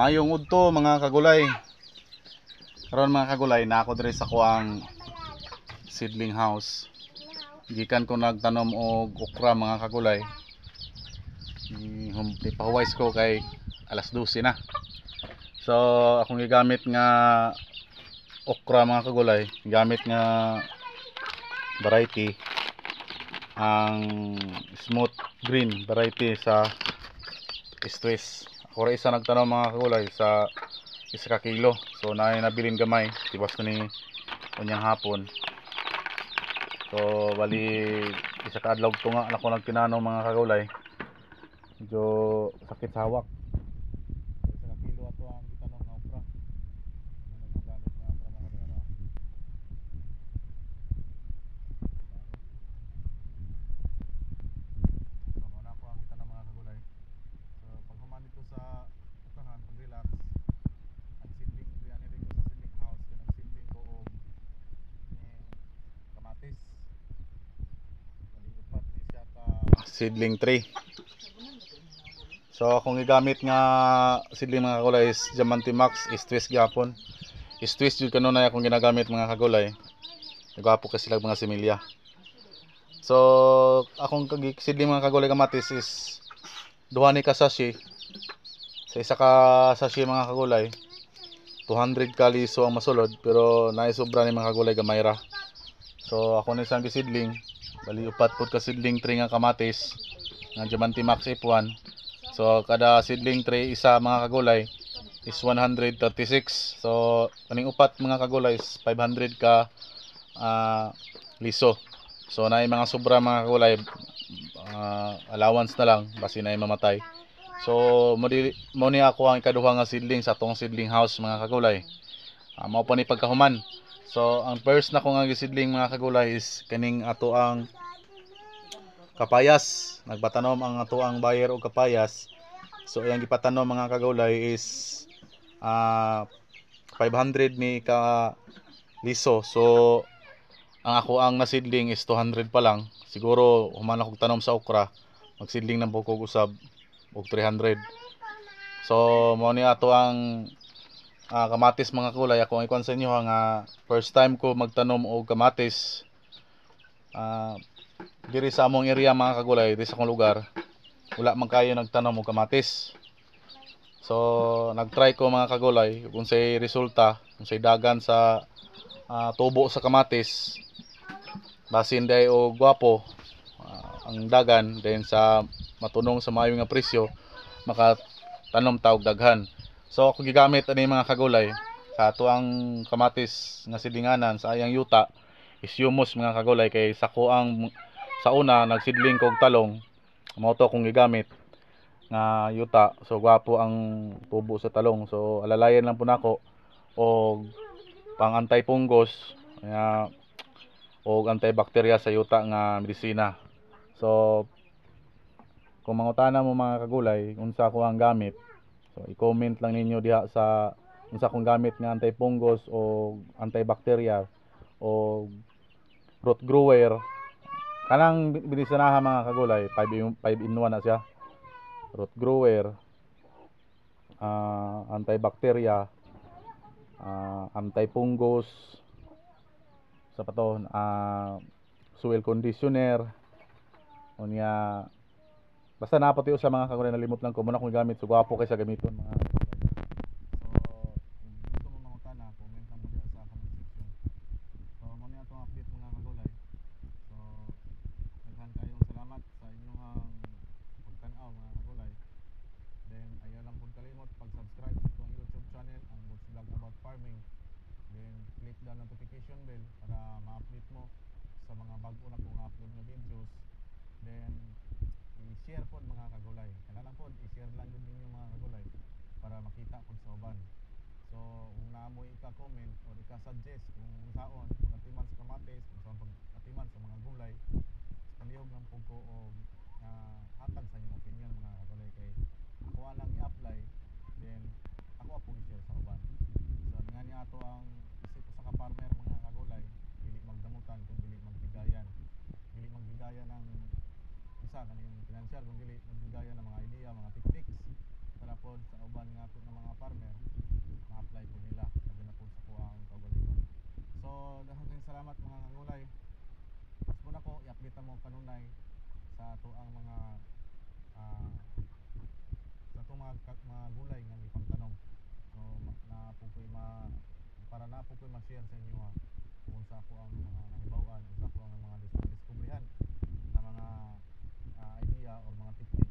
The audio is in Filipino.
Mayong udto mga kagulay. Karon mga kagulay na ako diri sa kuang seedling house. Gikan ko nagtanom og okra mga kagulay. Ni hum- Ipahuwais ko kay alas 12 na. So akong gigamit nga okra mga kagulay, gamit nga variety ang smooth green variety sa stress. Ako rin isa nagtanong mga kagulay sa isa ka kilo. So na nabilin gamay, tibas na ni unyang hapon. So bali isa ka adlaw tunga na ko nagtinanong mga kagulay. Medyo sakit sa hawak. So, isa ka kilo ato ang gitanong nga okra. Ano nagagamit nga okra mga kagulay. So muna ko ang gitanong mga kagulay. So pag human dito sa ukahan, pag relax, ang sidling diyan rin ko sa sidling house, yun ang sidling ko og eh, kamatis. Maliupat ni siya ka sidling tree. So akong gigamit nga sidling mga kagulay is Diamante Max is twist gyapon. Is twist jud kanunay akong ginagamit mga kagulay. Nagapo kasi sila mga similya. So akong sidling mga kagulay kamatis is duha ni ka sachet sa isa ka sachet mga kagulay 200 ka liso ang masulod pero naisobra ni mga kagulay gamay ra so ako na isang gisidling bali upat pud ka sidling tray nga kamatis nga Diamante Max F1 so kada sidling tray isa mga kagulay is 136 so kaning upat mga kagulay is 500 ka ah, liso. So na mga sobra mga kagulay ah, allowance na lang basi na mamatay. So mo ni ako ang ikaduha nga seedling sa tong seedling house mga kagulay. Ah, mao pa ni pagkahuman so ang first na ko nga gisidling mga kagulay is kaning ato ang kapayas. Nagbatanom ang ato ang buyer og kapayas. So ang gipatanom mga kagulay is ah 500 ni ka liso. So ang ako ang nasidling is 200 pa lang. Siguro human akong tanom sa okra. Magsidling ng bukog usab og 300 so mo ni ato ang ah, kamatis mga kulay. Ako ang ikon sa inyo nga first time ko magtanom og kamatis. Ah diri sa among area mga kagulay diri sa akong lugar wala man kayo nagtanom og kamatis. So nagtry ko mga kagulay kung say resulta kung say dagan sa ah, tubo sa kamatis basin day o gwapo ah, ang dagan then sa matunong sa maayo nga presyo makatanom taog daghan so ako gigamit ani mga kagulay sa ato ang kamatis nga sidlinganan sa ayang yuta is humus mga kagulay kay sa ang sa una nagsidling kog talong mao to kong gigamit nga yuta so gwapo ang tubo sa talong so alalayan lang po nako og pang anti-fungus kaya o antibacteria sa yuta nga medisina. So kung mangutana mo mga kagulay unsa ko ang gamit, so i-comment lang ninyo diha sa unsa kong gamit nga anti-fungus o antibacteria o root grower. Kanang binisinaha mga kagulay, 5 in, 5 in 1 na siya. Root grower, ah, antibacteria, ah, anti-fungus, sa pato ah soil conditioner unya basta napati sa mga kagulay nalimot lang ko muna kung gamit. So gwapo kay sa gamiton mga bell para ma-update mo sa mga bago na kong upload na videos. Then i-share po mga kagulay. Kaya lang po i-share lang din ninyo mga kagulay para makita po sa uban. So kung naamoy ika-comment or ika-suggest kung saon pagatiman sa kamatis kung saan pagatiman sa mga gulay palihog lang po ko o uh, hatag sa inyong opinion mga kagulay. Kay ako lang i-apply then ako po i-share sa uban. So nga niya ato ang isip sa ka-farmer mga kagulay. Dili magdamutan kung dili magbigayan. Dili magbigayan ng isa kaning financial kung dili nagbigayan ng mga idea mga techniques. Para po sa uban nga po ng mga farmer ma-apply po nila. Sabi na po sa kuwang kaugalingon. So daghang kayong salamat mga kangulay mas muna ko i-update mo kanunay sa ato ang mga ah, sa ato mga, mga gulay nga ipang tanong so na po ko'y ma para na po ko'y ma-share sa inyo ha kung sa ako ang mga nahibawan sa ako ang mga dis- diskubrihan uh, idea or mga technique.